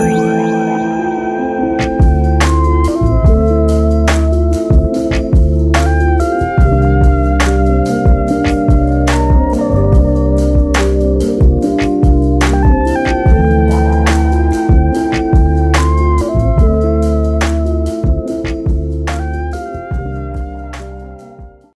Bye.